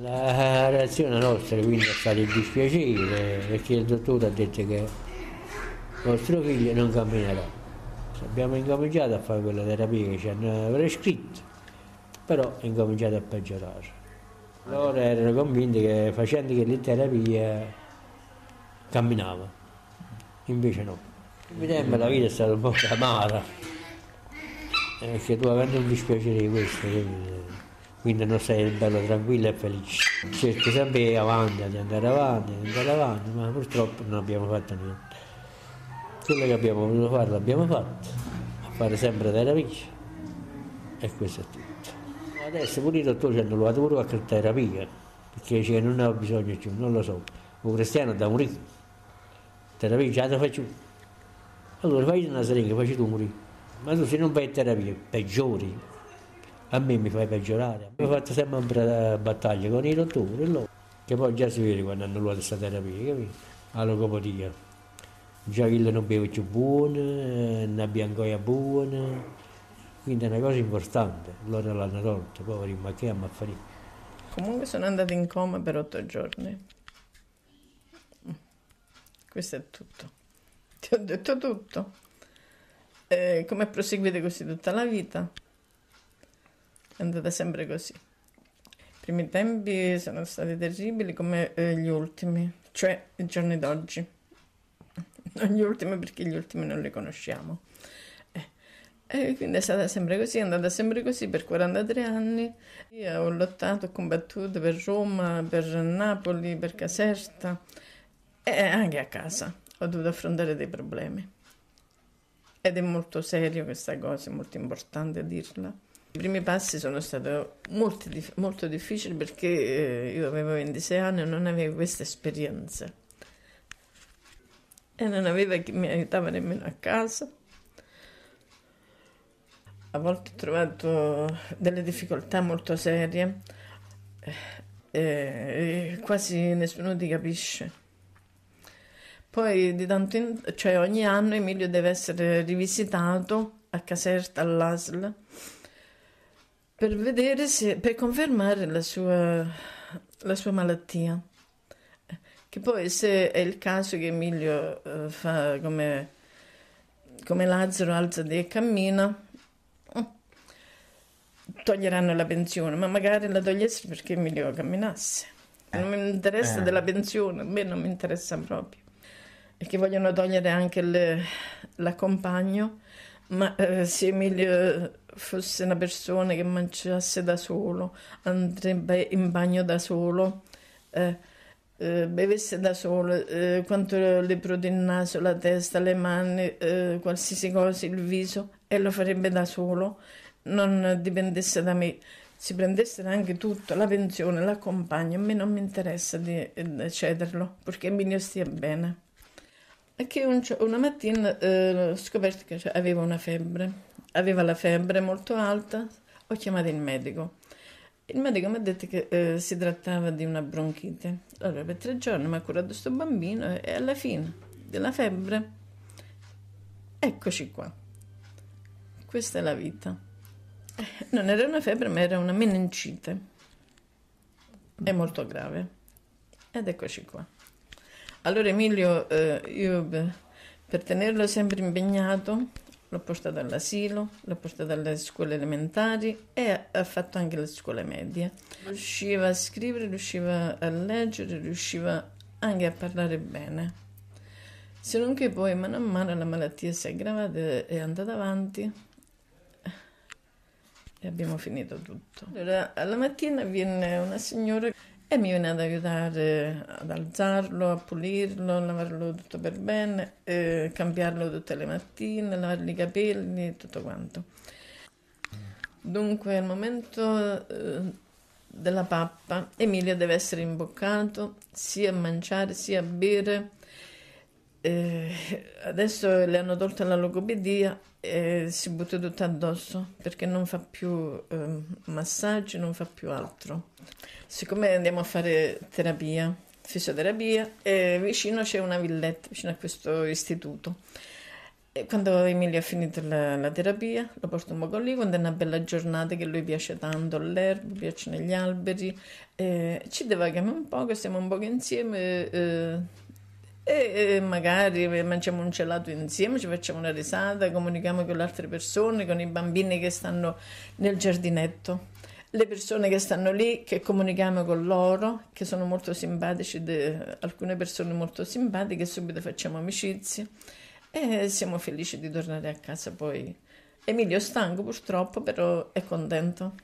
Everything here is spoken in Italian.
La reazione nostra quindi è stata il dispiacere perché il dottore ha detto che vostro figlio non camminerà. Abbiamo incominciato a fare quella terapia che ci hanno prescritto, però è incominciato a peggiorare. Loro erano convinti che facendo quelle terapie camminava, invece no. Mi tempo la vita è stata un po' amara, perché tu avendo un dispiacere di questo, quindi non sei bello tranquillo e felice. Cerchi sempre avanti, di andare avanti, di andare avanti, ma purtroppo non abbiamo fatto niente. Quello che abbiamo voluto fare l'abbiamo fatto, a fare sempre terapia e questo è tutto. Adesso pure i dottori hanno provato pure qualche terapia, perché dice che non ha bisogno più, non lo so. Un cristiano da morire, terapia già la faccio. Allora fai una seringa, facci tu morire. Ma tu se non fai terapia, peggiori a me mi fai peggiorare. Abbiamo fatto sempre battaglia con i dottori, loro, che poi già si vede quando hanno questa terapia, capito? La logopatia. Già che non beve più buone, una biancoia buona, quindi è una cosa importante. Loro l'hanno tolto, poveri, ma che hanno a fare? Comunque sono andata in coma per otto giorni. Questo è tutto. Ti ho detto tutto. Eh, come proseguite così tutta la vita? È andata sempre così. I primi tempi sono stati terribili come eh, gli ultimi, cioè i giorni d'oggi. Non gli ultimi perché gli ultimi non li conosciamo. Eh. E quindi è stata sempre così, è andata sempre così per 43 anni. Io ho lottato, ho combattuto per Roma, per Napoli, per Caserta e anche a casa ho dovuto affrontare dei problemi. Ed è molto serio questa cosa, è molto importante dirla. I primi passi sono stati molto, molto difficili perché eh, io avevo 26 anni e non avevo questa esperienza. E non avevo chi mi aiutava nemmeno a casa. A volte ho trovato delle difficoltà molto serie e, e quasi nessuno ti capisce. Poi di tanto in, cioè ogni anno Emilio deve essere rivisitato a Caserta, all'ASL per vedere se, per confermare la sua, la sua malattia. Che poi se è il caso che Emilio uh, fa come, come Lazzaro alza e cammina, toglieranno la pensione, ma magari la togliessero perché Emilio camminasse. Eh. Non mi interessa eh. della pensione, a me non mi interessa proprio. E che vogliono togliere anche l'accompagno, ma eh, se Emilio fosse una persona che mangiasse da solo, andrebbe in bagno da solo, eh, eh, bevesse da solo, eh, quanto le proteine il naso, la testa, le mani, eh, qualsiasi cosa, il viso, e lo farebbe da solo, non dipendesse da me. Si prendesse anche tutto, la pensione, l'accompagno, a me non mi interessa di eh, cederlo, perché Emilio stia bene. Che un, una mattina eh, ho scoperto che aveva una febbre aveva la febbre molto alta, ho chiamato il medico. Il medico mi ha detto che eh, si trattava di una bronchite. Allora per tre giorni mi ha curato questo bambino e alla fine della febbre, eccoci qua. Questa è la vita. Non era una febbre, ma era una meningite. È molto grave. Ed eccoci qua. Allora Emilio, eh, io per tenerlo sempre impegnato, l'ho portato all'asilo, l'ho portato alle scuole elementari e ha fatto anche le scuole medie. Riusciva a scrivere, riusciva a leggere, riusciva anche a parlare bene. Se non che poi mano a mano la malattia si è aggravata e è andata avanti e abbiamo finito tutto. Allora, alla mattina viene una signora e mi viene ad aiutare ad alzarlo, a pulirlo, a lavarlo tutto per bene, eh, cambiarlo tutte le mattine, lavargli i capelli, tutto quanto. Dunque al momento eh, della pappa Emilio deve essere imboccato sia a mangiare sia a bere eh, adesso le hanno tolto la logopedia e si butta tutto addosso perché non fa più eh, massaggi, non fa più altro. Siccome andiamo a fare terapia, fisioterapia, e vicino c'è una villetta, vicino a questo istituto. E quando Emilio ha finito la, la, terapia, lo porto un po' lì, quando è una bella giornata che lui piace tanto l'erba, piacciono gli alberi, eh, ci divaghiamo un po', stiamo un po' insieme eh, e magari mangiamo un gelato insieme, ci facciamo una risata, comunichiamo con le altre persone, con i bambini che stanno nel giardinetto le persone che stanno lì, che comunichiamo con loro, che sono molto simpatici, de, alcune persone molto simpatiche, subito facciamo amicizia e siamo felici di tornare a casa poi. Emilio è stanco purtroppo, però è contento.